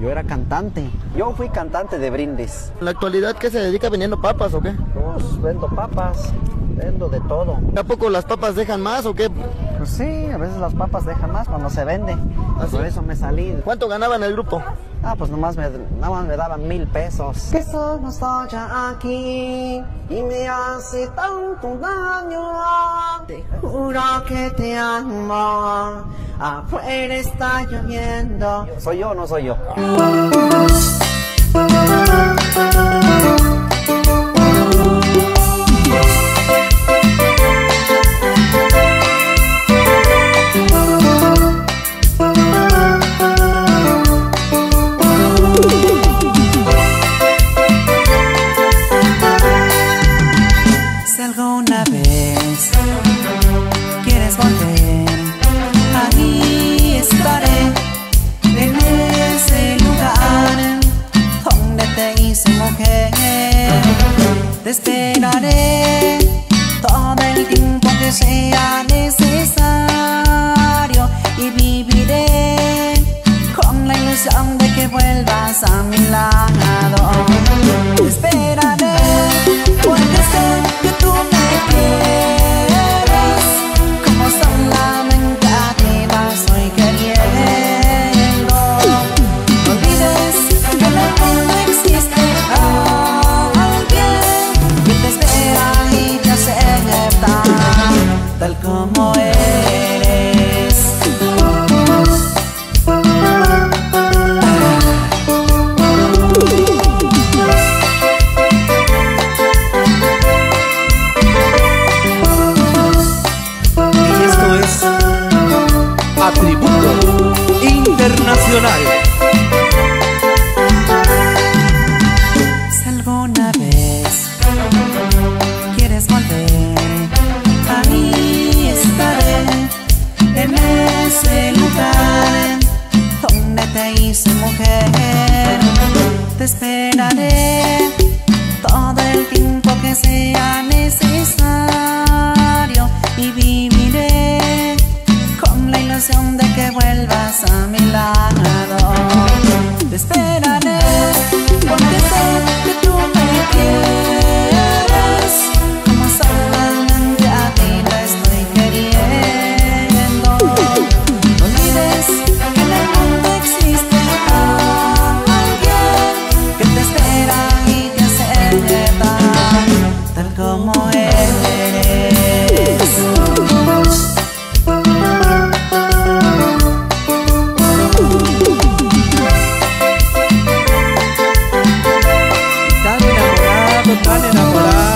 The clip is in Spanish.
Yo era cantante. Yo fui cantante de brindis. ¿En la actualidad qué se dedica vendiendo papas o qué? Pues vendo papas, vendo de todo. ¿A poco las papas dejan más o qué? Pues sí, a veces las papas dejan más cuando se vende. Por eso me salí. ¿Cuánto ganaba en el grupo? Ah, pues nomás me, nomás me daban mil pesos. Que solo estoy aquí y me hace tanto daño. Te juro que te amo. Afuera está lloviendo. ¿Soy yo o no soy yo? Te esperaré todo el tiempo que sea necesario y viviré con la ilusión de que vuelvas a mi lado. Te hice mujer. Te esperaré todo el tiempo que sea necesario y viviré con la ilusión de que vuelvas a mi lado. como eres. Tan enamorado, tan enamorado.